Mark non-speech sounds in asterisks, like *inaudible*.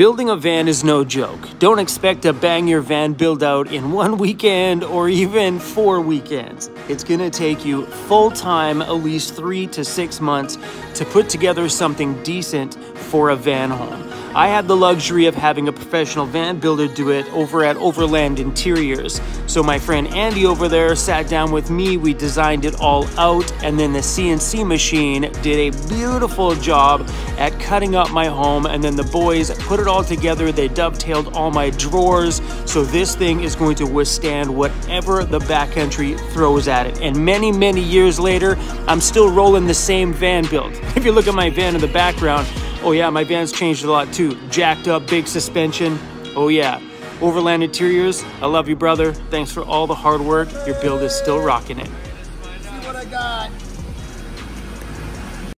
Building a van is no joke. Don't expect to bang your van build out in *laughs* one weekend or even four weekends. It's gonna take you full time, at least three to six months, to put together something decent for a van home. I had the luxury of having a professional van builder do it over at Overland Interiors. So my friend Andy over there sat down with me, we designed it all out, and then the CNC machine did a beautiful job at cutting up my home, and then the boys put it all together, they dovetailed all my drawers, so this thing is going to withstand whatever the backcountry throws at it. And many, many years later, I'm still rolling the same van build. *laughs* If you look at my van in the background, Oh yeah, my van's changed a lot too. Jacked up, big suspension. Oh yeah. Overland Interiors, I love you, brother. Thanks for all the hard work. Your build is still rocking it.